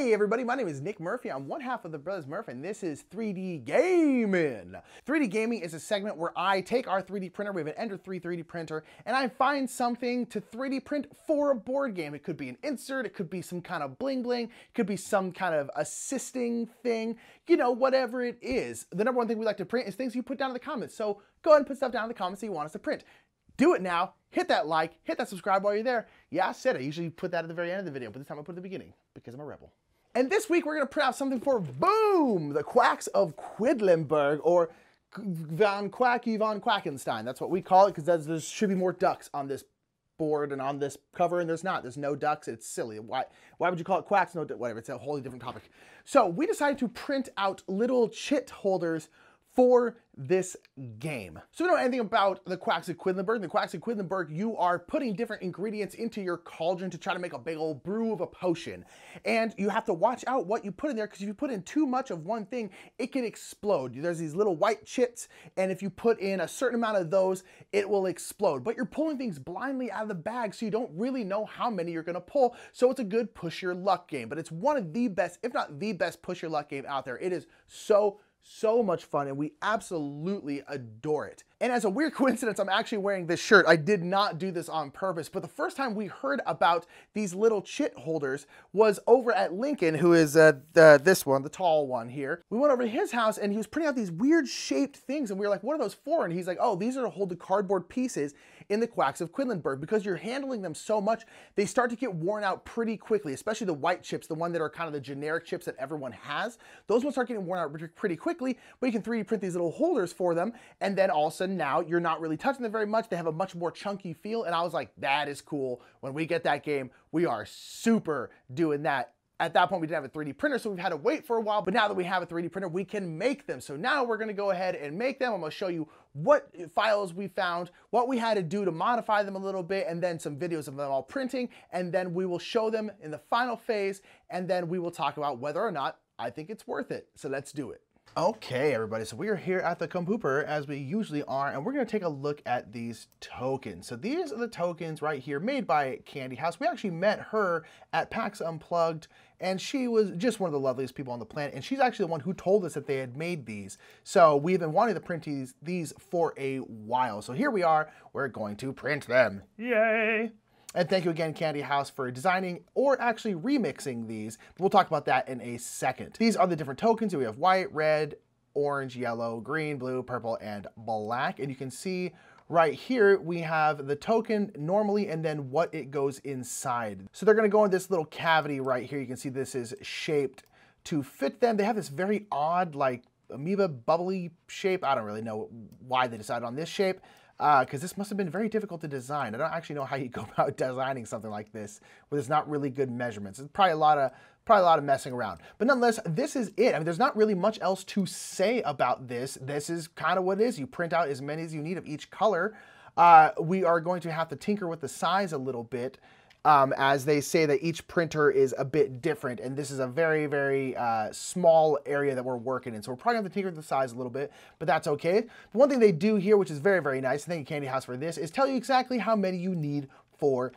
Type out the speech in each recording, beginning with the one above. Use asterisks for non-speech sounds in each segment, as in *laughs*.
Hey everybody, my name is Nick Murphy. I'm one half of the Brothers Murph and this is 3D Gaming. 3D Gaming is a segment where I take our 3D printer, we have an Ender 3 3D printer, and I find something to 3D print for a board game. It could be an insert, it could be some kind of bling bling, it could be some kind of assisting thing, you know, whatever it is. The number one thing we like to print is things you put down in the comments. So go ahead and put stuff down in the comments that you want us to print. Do it now. Hit that like, hit that subscribe while you're there. Yeah, I said I usually put that at the very end of the video, but this time I put it at the beginning because I'm a rebel. And this week we're going to print out something for Boom! The Quacks of Quedlinburg, or Von Quacky von Quackenstein. That's what we call it because there should be more ducks on this board and on this cover, and there's not. There's no ducks. It's silly. Why, why would you call it quacks? No, whatever. It's a wholly different topic. So we decided to print out little chit holders for this game. So we know anything about the Quacks of Quedlinburg. The Quacks of Quedlinburg, you are putting different ingredients into your cauldron to try to make a big old brew of a potion. And you have to watch out what you put in there because if you put in too much of one thing, it can explode. There's these little white chits, and if you put in a certain amount of those, it will explode. But you're pulling things blindly out of the bag, so you don't really know how many you're gonna pull. So it's a good push your luck game. But it's one of the best, if not the best push your luck game out there. It is so so much fun and we absolutely adore it. And as a weird *laughs* coincidence, I'm actually wearing this shirt. I did not do this on purpose, but the first time we heard about these little chit holders was over at Lincoln, who is uh, the, this one, the tall one here. We went over to his house and he was printing out these weird shaped things and we were like, what are those for? And he's like, oh, these are to hold the cardboard pieces in the quacks of Quedlinburg because you're handling them so much, they start to get worn out pretty quickly, especially the white chips, the one that are kind of the generic chips that everyone has. Those ones start getting worn out pretty quickly, but you can 3D print these little holders for them. And then all of a sudden now you're not really touching them very much. They have a much more chunky feel. And I was like, that is cool. When we get that game, we are super doing that at that point, we didn't have a 3D printer, so we've had to wait for a while, but now that we have a 3D printer, we can make them. So now we're gonna go ahead and make them. I'm gonna show you what files we found, what we had to do to modify them a little bit, and then some videos of them all printing, and then we will show them in the final phase, and then we will talk about whether or not I think it's worth it. So let's do it. Okay, everybody, so we are here at the Computer as we usually are, and we're gonna take a look at these tokens. So these are the tokens right here made by Candy House. We actually met her at PAX Unplugged, and she was just one of the loveliest people on the planet, and she's actually the one who told us that they had made these. So we've been wanting to print these, these for a while. So here we are, we're going to print them. Yay! And thank you again, Candy House, for designing or actually remixing these. We'll talk about that in a second. These are the different tokens. We have white, red, orange, yellow, green, blue, purple, and black. And you can see right here, we have the token normally and then what it goes inside. So they're gonna go in this little cavity right here. You can see this is shaped to fit them. They have this very odd, like amoeba bubbly shape. I don't really know why they decided on this shape because uh, this must have been very difficult to design. I don't actually know how you go *laughs* about designing something like this where there's not really good measurements. It's probably a lot of probably a lot of messing around. But nonetheless, this is it. I mean, there's not really much else to say about this. This is kind of what it is. You print out as many as you need of each color. Uh, we are going to have to tinker with the size a little bit um, as they say that each printer is a bit different. And this is a very, very uh, small area that we're working in. So we're probably to have to tinker the size a little bit, but that's okay. But one thing they do here, which is very, very nice, thank you Candy House for this, is tell you exactly how many you need for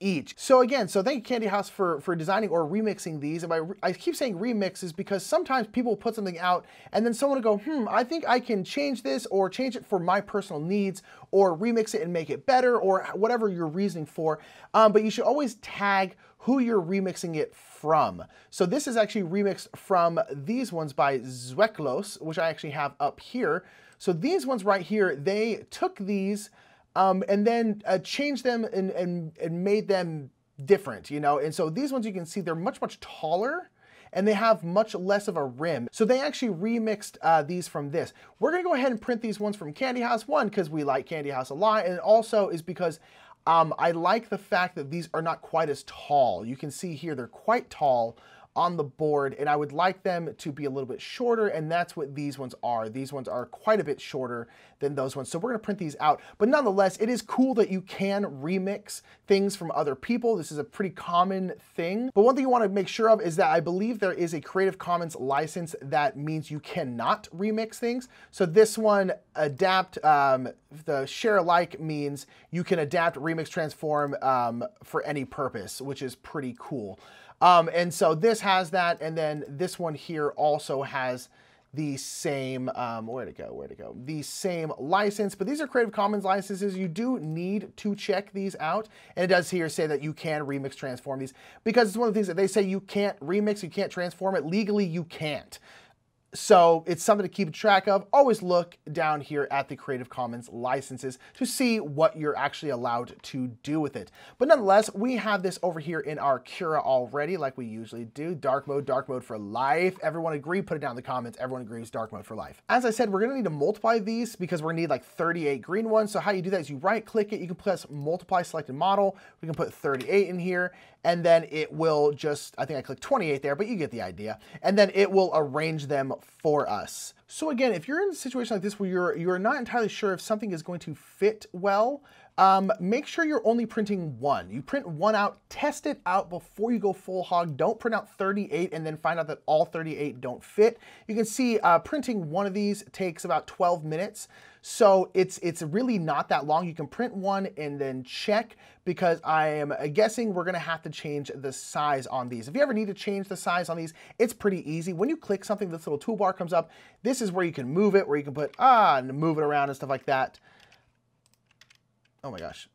each. So again, so thank you Candy House for, for designing or remixing these. And I, I keep saying remixes because sometimes people put something out and then someone will go, hmm, I think I can change this or change it for my personal needs or remix it and make it better or whatever you're reasoning for. Um, but you should always tag who you're remixing it from. So this is actually remixed from these ones by Zweklos, which I actually have up here. So these ones right here, they took these um, and then uh, changed them and, and, and made them different, you know? And so these ones you can see, they're much, much taller and they have much less of a rim. So they actually remixed uh, these from this. We're gonna go ahead and print these ones from Candy House, one, because we like Candy House a lot, and also is because um, I like the fact that these are not quite as tall. You can see here, they're quite tall, on the board and I would like them to be a little bit shorter and that's what these ones are. These ones are quite a bit shorter than those ones. So we're gonna print these out. But nonetheless, it is cool that you can remix things from other people. This is a pretty common thing. But one thing you wanna make sure of is that I believe there is a Creative Commons license that means you cannot remix things. So this one, adapt, um, the share alike means you can adapt, remix, transform um, for any purpose, which is pretty cool. Um, and so this has that, and then this one here also has the same, um, where to go, where to go, the same license, but these are Creative Commons licenses. You do need to check these out. And it does here say that you can remix transform these because it's one of the things that they say you can't remix, you can't transform it. Legally, you can't. So it's something to keep track of. Always look down here at the Creative Commons licenses to see what you're actually allowed to do with it. But nonetheless, we have this over here in our Cura already, like we usually do. Dark mode, dark mode for life. Everyone agree? Put it down in the comments. Everyone agrees dark mode for life. As I said, we're gonna need to multiply these because we're gonna need like 38 green ones. So how you do that is you right click it, you can press multiply selected model. We can put 38 in here and then it will just, I think I clicked 28 there, but you get the idea. And then it will arrange them for us. So again, if you're in a situation like this where you're, you're not entirely sure if something is going to fit well, um, make sure you're only printing one. You print one out, test it out before you go full hog. Don't print out 38 and then find out that all 38 don't fit. You can see uh, printing one of these takes about 12 minutes. So it's it's really not that long. You can print one and then check because I am guessing we're gonna have to change the size on these. If you ever need to change the size on these, it's pretty easy. When you click something, this little toolbar comes up. This is where you can move it, where you can put, ah, and move it around and stuff like that. Oh my gosh.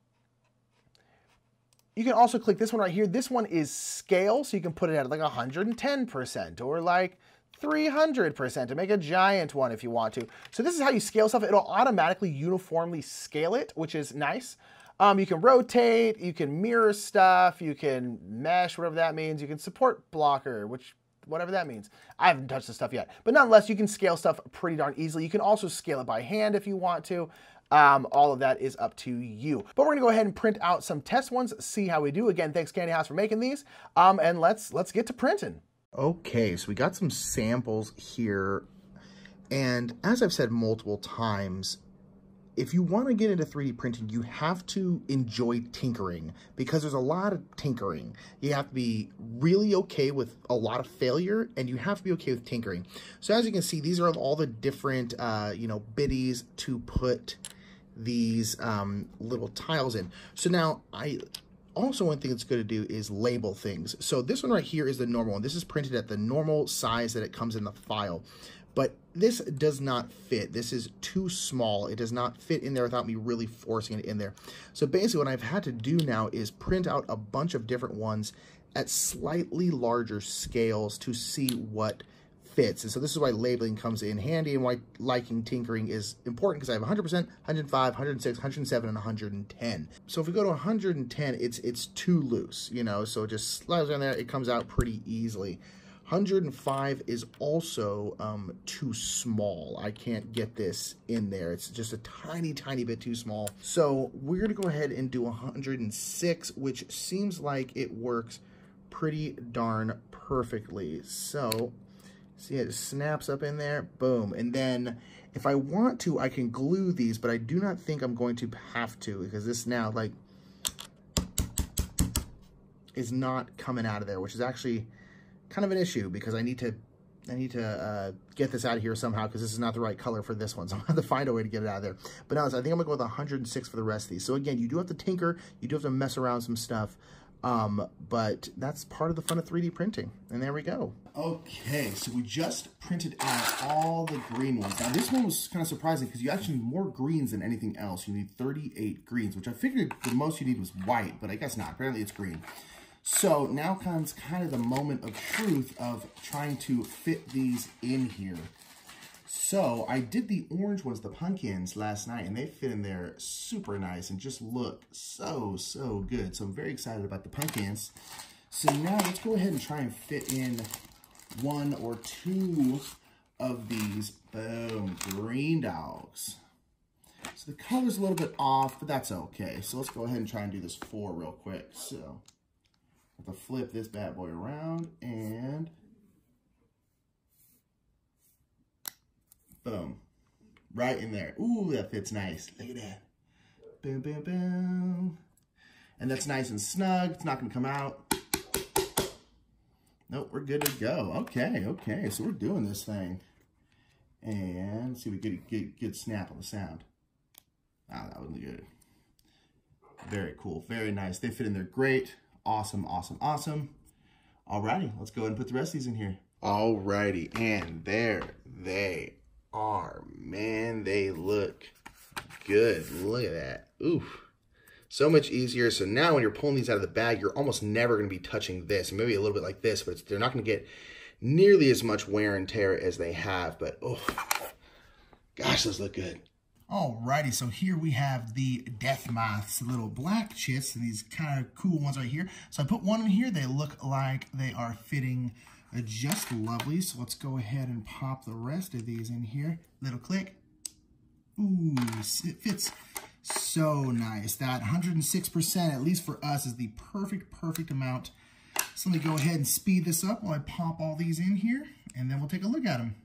You can also click this one right here. This one is scale, so you can put it at like 110% or like 300% to make a giant one if you want to. So this is how you scale stuff. It'll automatically uniformly scale it, which is nice. Um, you can rotate, you can mirror stuff, you can mesh, whatever that means. You can support blocker, which whatever that means. I haven't touched the stuff yet. But nonetheless, you can scale stuff pretty darn easily. You can also scale it by hand if you want to. Um, all of that is up to you. But we're gonna go ahead and print out some test ones, see how we do. Again, thanks Candy House for making these. Um, and let's let's get to printing. Okay, so we got some samples here. And as I've said multiple times, if you want to get into 3D printing, you have to enjoy tinkering because there's a lot of tinkering. You have to be really okay with a lot of failure and you have to be okay with tinkering. So as you can see, these are all the different, uh, you know, biddies to put these um, little tiles in. So now I also one thing it's good to do is label things. So this one right here is the normal one. This is printed at the normal size that it comes in the file. But this does not fit. This is too small. It does not fit in there without me really forcing it in there. So basically what I've had to do now is print out a bunch of different ones at slightly larger scales to see what fits. And so this is why labeling comes in handy and why liking tinkering is important because I have 100%, 105, 106, 107, and 110. So if we go to 110, it's it's too loose, you know, so it just slides on there. It comes out pretty easily. 105 is also um, too small. I can't get this in there. It's just a tiny, tiny bit too small. So we're gonna go ahead and do 106, which seems like it works pretty darn perfectly. So See, it snaps up in there, boom. And then if I want to, I can glue these, but I do not think I'm going to have to because this now like is not coming out of there, which is actually kind of an issue because I need to I need to uh, get this out of here somehow because this is not the right color for this one. *laughs* So I'm going to have to find a way to get it out of there. But now I think I'm going to go with 106 for the rest of these. So again, you do have to tinker. You do have to mess around some stuff. Um, but that's part of the fun of 3D printing. And there we go. Okay, so we just printed out all the green ones. Now this one was kind of surprising because you actually need more greens than anything else. You need 38 greens, which I figured the most you need was white, but I guess not. Apparently it's green. So now comes kind of the moment of truth of trying to fit these in here. So I did the orange ones, the pumpkins, last night, and they fit in there super nice and just look so, so good. So I'm very excited about the pumpkins. So now let's go ahead and try and fit in one or two of these, boom, green dogs. So the color's a little bit off, but that's okay. So let's go ahead and try and do this four real quick. So I have to flip this bad boy around and Boom. Right in there. Ooh, that fits nice. Look at that. Boom, boom, boom. And that's nice and snug. It's not going to come out. Nope, we're good to go. Okay, okay. So we're doing this thing. And see, if we get a good, good snap on the sound. Ah, that was good. Very cool. Very nice. They fit in there great. Awesome, awesome, awesome. Alrighty, let's go ahead and put the rest of these in here. Alrighty, and there they are. Man, they look good. Look at that. Oof. So much easier. So now when you're pulling these out of the bag, you're almost never going to be touching this. Maybe a little bit like this, but they're not going to get nearly as much wear and tear as they have. But, oh, gosh, those look good. Alrighty, so here we have the death moths, little black chits, and these kind of cool ones right here. So I put one in here. They look like they are fitting just lovely. So let's go ahead and pop the rest of these in here. Little click. Ooh, it fits so nice. That 106%, at least for us, is the perfect, perfect amount. So let me go ahead and speed this up while I pop all these in here, and then we'll take a look at them.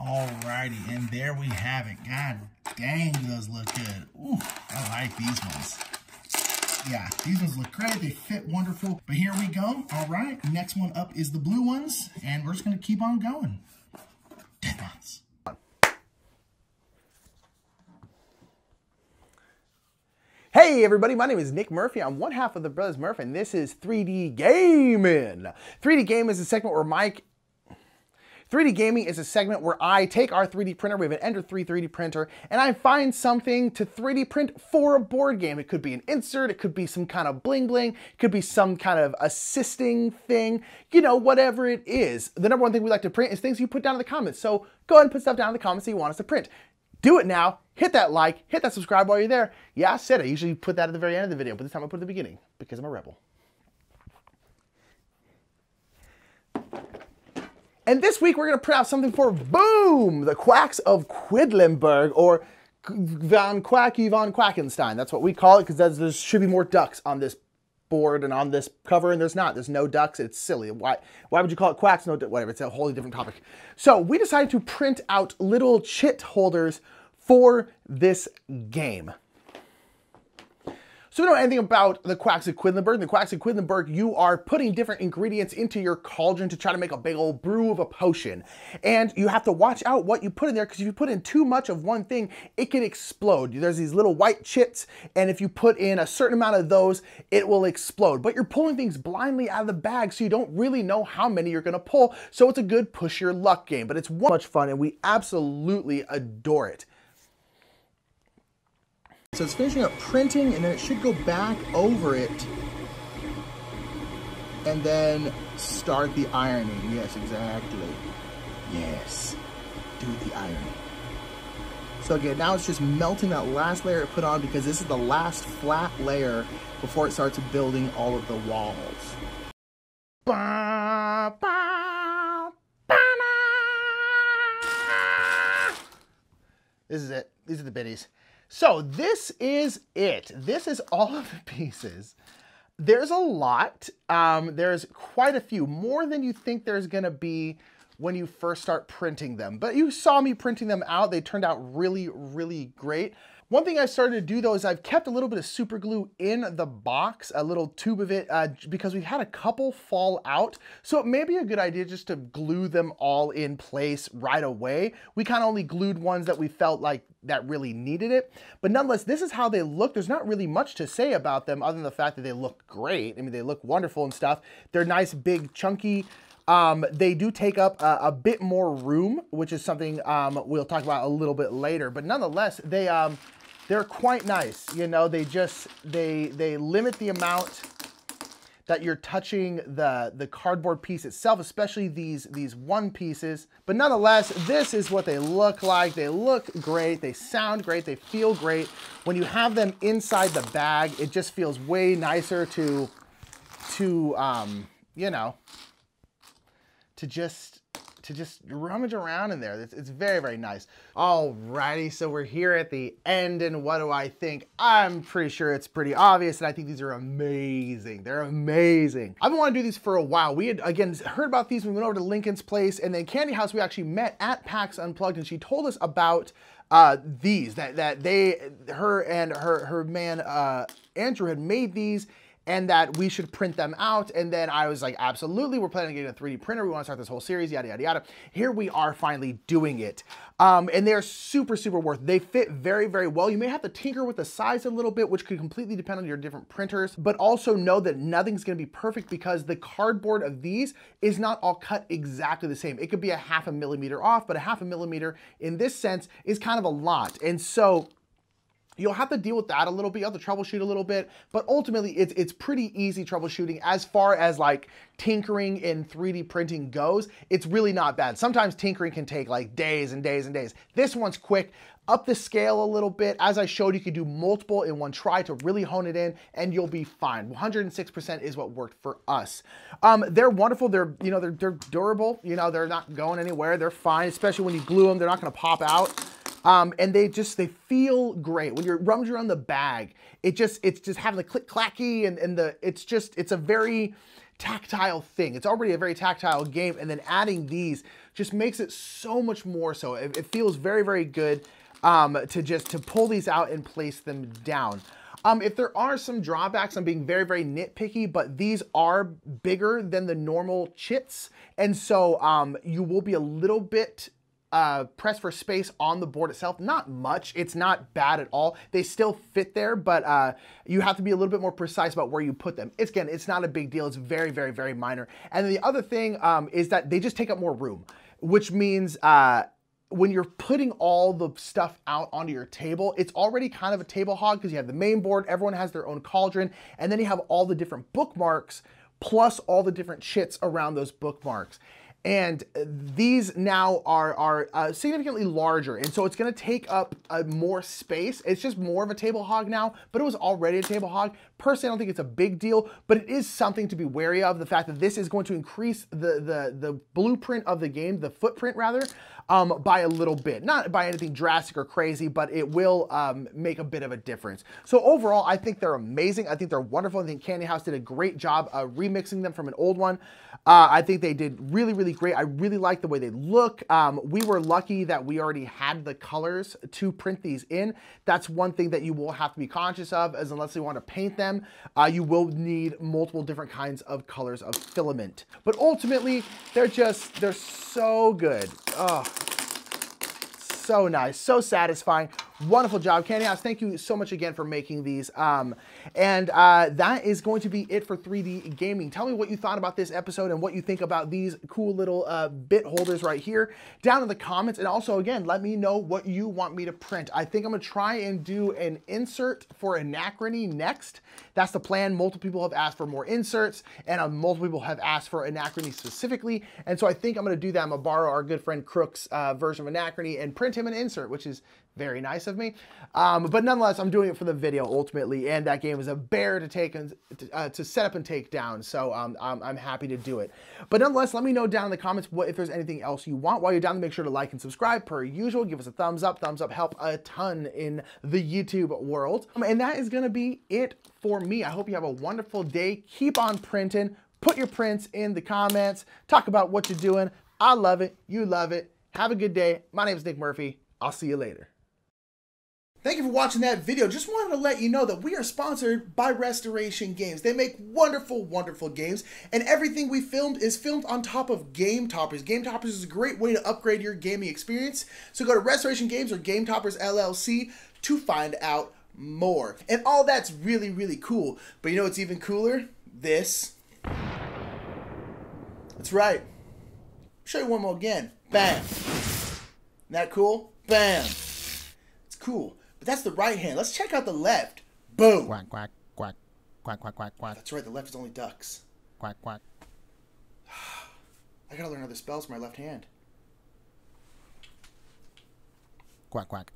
Alrighty, and there we have it. God dang, those look good. Ooh, I like these ones. Yeah, these ones look great. They fit wonderful. But here we go. All right, next one up is the blue ones, and we're just going to keep on going. Hey everybody, my name is Nick Murphy. I'm one half of the Brothers Murph, and this is 3D Gaming. 3D Gaming is a segment where Mike 3D Gaming is a segment where I take our 3D printer, we have an Ender 3 3D printer, and I find something to 3D print for a board game. It could be an insert, it could be some kind of bling bling, it could be some kind of assisting thing, you know, whatever it is. The number one thing we like to print is things you put down in the comments. So go ahead and put stuff down in the comments that you want us to print. Do it now, hit that like, hit that subscribe while you're there. Yeah, I said I usually put that at the very end of the video, but this time I put it at the beginning because I'm a rebel. And this week we're to print out something for Boom! The Quacks of Quedlinburg, or Von Quacky von Quackenstein. That's what we call it because there should be more ducks on this board and on this cover, and there's not. There's no ducks. It's silly. Why, why would you call it quacks? No, whatever. It's a wholly different topic. So we decided to print out little chit holders for this game. So we know anything about the Quacks of Quedlinburg. The Quacks of Quedlinburg, you are putting different ingredients into your cauldron to try to make a big old brew of a potion. And you have to watch out what you put in there because if you put in too much of one thing, it can explode. There's these little white chits, and if you put in a certain amount of those, it will explode. But you're pulling things blindly out of the bag, so you don't really know how many you're gonna pull. So it's a good push your luck game, but it's much fun, and we absolutely adore it. So it's finishing up printing and then it should go back over it and then start the ironing. Yes, exactly. Yes, do the ironing. So again, now it's just melting that last layer it put on because this is the last flat layer before it starts building all of the walls. This is it. These are the biddies. So this is it. This is all of the *laughs* pieces. There's a lot. Um, there's quite a few, more than you think there's gonna be when you first start printing them. But you saw me printing them out. They turned out really, really great. One thing I started to do though is I've kept a little bit of super glue in the box, a little tube of it, uh, because we've had a couple fall out. So it may be a good idea just to glue them all in place right away. We kind of only glued ones that we felt like that really needed it. But nonetheless, this is how they look. There's not really much to say about them other than the fact that they look great. I mean, they look wonderful and stuff. They're nice, big, chunky, um, they do take up a, a, bit more room, which is something um, we'll talk about a little bit later. But nonetheless, they um, they're quite nice. You know, they just, they, they limit the amount that you're touching the, the cardboard piece itself, especially these, these one pieces. But nonetheless, this is what they look like. They look great, they sound great, they feel great. When you have them inside the bag, it just feels way nicer to, to um, you know, to just to just rummage around in there. It's, it's very, very nice. Alrighty, so we're here at the end, and what do I think? I'm pretty sure it's pretty obvious, and I think these are amazing. They're amazing. I've been wanting to do these for a while. We had, again, heard about these we went over to Lincoln's place, and then Candy House, we actually met at PAX Unplugged, and she told us about uh, these, that, that they, her and her, her man, uh, Andrew had made these, and that we should print them out. And then I was like, absolutely, we're planning on getting a 3D printer. We want to start this whole series, yada, yada, yada. Here we are finally doing it. Um, and they're super, super worth. They fit very, very well. You may have to tinker with the size a little bit, which could completely depend on your different printers, but also know that nothing's gonna be perfect because the cardboard of these is not all cut exactly the same. It could be a half a millimeter off, but a half a millimeter in this sense is kind of a lot. And so You'll have to deal with that a little bit. You have to troubleshoot a little bit, but ultimately it's it's pretty easy troubleshooting as far as like tinkering in 3D printing goes. It's really not bad. Sometimes tinkering can take like days and days and days. This one's quick. Up the scale a little bit. As I showed, you can do multiple in one try to really hone it in and you'll be fine. 106% is what worked for us. Um, they're wonderful. They're, you know, they're, they're durable. You know, they're not going anywhere. They're fine, especially when you glue them. They're not going to pop out. Um, and they just, they feel great. When you're rummaging around the bag, it just, it's just having the click clacky and, and the, it's just, it's a very tactile thing. It's already a very tactile game. And then adding these just makes it so much more so. It, it feels very, very good um, to just, to pull these out and place them down. Um, if there are some drawbacks, I'm being very, very nitpicky, but these are bigger than the normal chits. And so um, you will be a little bit uh, press for space on the board itself. Not much. It's not bad at all. They still fit there, but uh, you have to be a little bit more precise about where you put them. It's again, it's not a big deal. It's very, very, very minor. And the other thing um, is that they just take up more room, which means uh, when you're putting all the stuff out onto your table, it's already kind of a table hog because you have the main board, everyone has their own cauldron, and then you have all the different bookmarks plus all the different chits around those bookmarks. And these now are, are uh, significantly larger. And so it's gonna take up uh, more space. It's just more of a table hog now, but it was already a table hog. Personally, I don't think it's a big deal, but it is something to be wary of. The fact that this is going to increase the, the, the blueprint of the game, the footprint rather, um, by a little bit. Not by anything drastic or crazy, but it will um, make a bit of a difference. So overall, I think they're amazing. I think they're wonderful. I think Candy House did a great job uh, remixing them from an old one. Uh, I think they did really, really great. I really like the way they look. Um, we were lucky that we already had the colors to print these in. That's one thing that you will have to be conscious of, as unless you want to paint them, uh, you will need multiple different kinds of colors of filament. But ultimately, they're just, they're so good. Oh, so nice, so satisfying. Wonderful job, Candy House. Thank you so much again for making these. Um, and uh, that is going to be it for 3D gaming. Tell me what you thought about this episode and what you think about these cool little uh, bit holders right here down in the comments. And also, again, let me know what you want me to print. I think I'm gonna try and do an insert for Anachrony next. That's the plan. Multiple people have asked for more inserts and uh, multiple people have asked for Anachrony specifically. And so I think I'm gonna do that. I'm gonna borrow our good friend Crook's uh, version of Anachrony and print him an insert, which is very nice of me. Um, but nonetheless, I'm doing it for the video ultimately, and that game is a bear to take and uh, to set up and take down. So um, I'm, I'm, happy to do it. But nonetheless, let me know down in the comments what if there's anything else you want. While you're down, make sure to like and subscribe per usual. Give us a thumbs up. Thumbs up help a ton in the YouTube world. Um, and that is going to be it for me. I hope you have a wonderful day. Keep on printing. Put your prints in the comments. Talk about what you're doing. I love it. You love it. Have a good day. My name is Nick Murphy. I'll see you later. Thank you for watching that video. Just wanted to let you know that we are sponsored by Restoration Games. They make wonderful, wonderful games, and everything we filmed is filmed on top of Game Toppers. Game Toppers is a great way to upgrade your gaming experience. So go to Restoration Games or Game Toppers LLC to find out more. And all that's really, really cool. But you know what's even cooler? This. That's right. show you one more again. Bam. Isn't that cool? Bam. It's cool. But that's the right hand. Let's check out the left. Boom. Quack, quack, quack, quack, quack, quack, quack. That's right. The left is only ducks. Quack, quack. I gotta learn other spells for my left hand. Quack, quack.